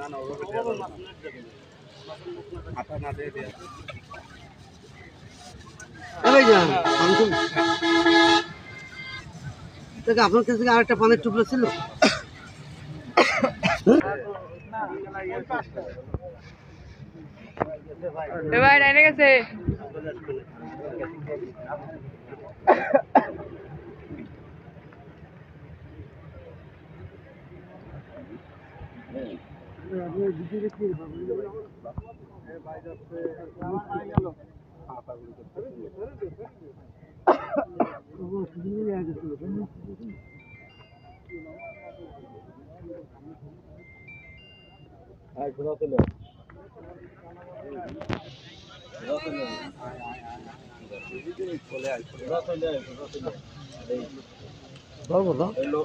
না আপনার কাছ থেকে আরেকটা পানের টুকরো ছিল ভাই এনে গেছে। Hayır, buna söyle. Buna söyle. Buna söyle. Buna söyle. Buna söyle. Buna söyle.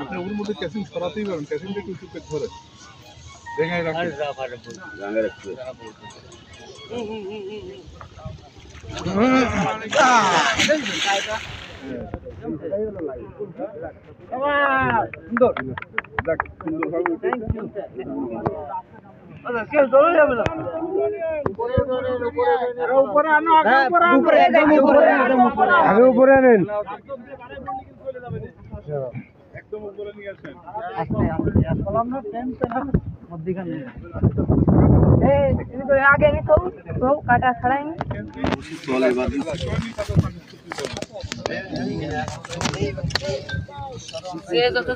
আপনি ওর মধ্যে ক্যাসিং সরাতেই পারেন ক্যাসিংটা একটু আগে উপরে আনেন একদম আগে তো কাটা ছাড়াই Sige, dito.